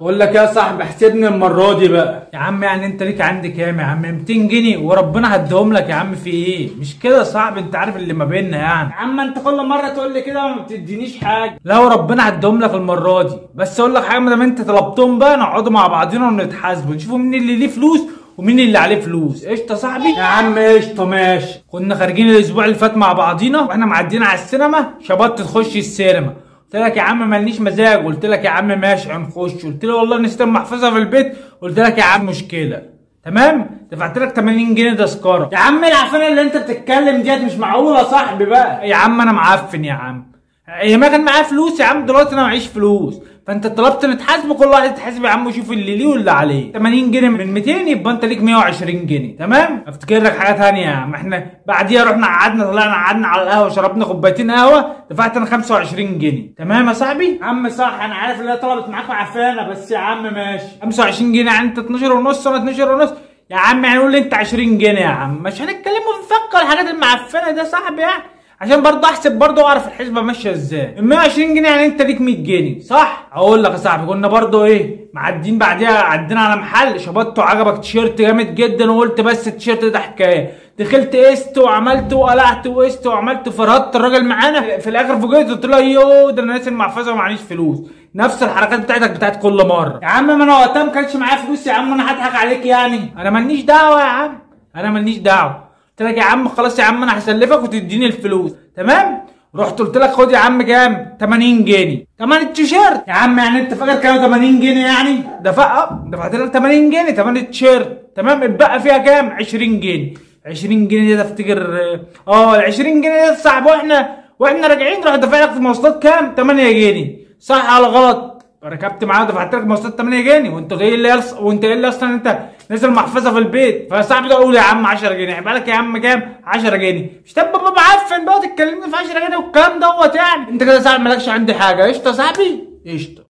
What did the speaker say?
بقول لك يا صاحبي احسبني المرة دي بقى. يا عم يعني انت ليك عندي كام يا عم؟ 200 جنيه وربنا هديهم لك يا عم في إيه؟ مش كده يا صاحبي؟ انت عارف اللي ما بيننا يعني. يا عم انت كل مرة تقول لي كده وما بتدينيش حاجة. لا وربنا هديهم لك المرة دي. بس أقول لك حاجة ما دام انت طلبتهم بقى نقعدوا مع بعضينا ونتحاسبوا. نشوفوا مين اللي ليه فلوس ومين اللي عليه فلوس. قشطة يا صاحبي؟ يا عم قشطة ماشي. كنا خارجين الأسبوع اللي فات مع بعضينا وإحنا معديين على السينما شبطت تخش السينما. قلت لك يا عم ماليش مزاج. قلت لك يا عم ماشي هنخش قلت له والله نسيت المحفظة في البيت. قلت لك يا عم مشكلة. تمام؟ دفعت لك 80 جنيه تذكره يا عم العفانه اللي انت بتتكلم ديت مش معقولة يا صاحبي بقى. يا عم أنا معفن يا عم. يا ما كان معايا فلوس يا عم دلوقتي أنا معيش فلوس. فأنت طلبت نتحاسب كل واحد يتحاسب يا عم وشوف اللي ليه واللي عليه. 80 جنيه من 200 يبقى أنت ليك 120 جنيه. تمام؟ أفتكر لك حاجة ثانية يا عم. إحنا بعديها رحنا قعدنا طلعنا قعدنا على القهوة شربنا كوبايتين قهوة دفعت أنا 25 جنيه. تمام يا صاحبي؟ يا عم صح أنا عارف إن هي طلبت معاك عفانه بس يا عم ماشي. 25 جنيه يعني أنت 12 ونص أنا 12 ونص؟ يا عم يعني قول لي أنت 20 جنيه يا عم. مش هنتكلم ونفكر الحاجات المعفنة يا صاحبي يعني عشان برضه أحسب برضه وأعرف الحسبة ماشية إزاي. ال 120 جنيه يعني أنت ليك 100 جنيه صح؟ أقول لك يا صاحبي كنا برضه إيه معديين بعديها عدينا على محل شبطته عجبك تيشيرت جامد جدا وقلت بس التيشيرت ده حكايه دخلت قست وعملت وقلعت وقست وعملت فرهدت الراجل معانا. في الآخر فوجئت قلت له يو ده أنا ناسي المحفظة ومعيش فلوس. نفس الحركات بتاعتك بتاعت كل مرة. يا عم ما أنا وقتها ما كانش معايا فلوس يا عم أنا هضحك عليك يعني. أنا ماليش دعوة يا عم. أنا ماليش دعوة. قلت لك يا عم خلاص يا عم أنا هسلفك وتديني الفلوس. تمام؟ رحت قلت لك خد يا عم كام؟ 80 جنيه. تمن التيشيرت. يا عم يعني أنت فاكر كانوا 80 جنيه يعني؟ دفع دفعت لك 80 جنيه تمن التيشيرت تمام؟ اتبقى فيها كام؟ 20 جنيه. 20 جنيه دي تفتكر آه ال 20 جنيه دي صعب. وإحنا وإحنا راجعين راح دافع لك في المواصلات كام؟ 8 جنيه. صح ولا غلط؟ ركبت معاه ودفعت لك مواصلات 8 جنيه. وأنت اللي يلص... وأنت إيه اللي أصلا أنت نازل محفظة في البيت. فصاحبي ده أقول يا عم 10 جنيه. هيبقى لك يا عم كام؟ 10 جنيه. مش تبقى بابا معفن بقى تتكلمني في 10 جنيه والكلام دوت يعني. أنت كده صاحبي مالكش عندي حاجة. قشطة صاحبي. قشطة.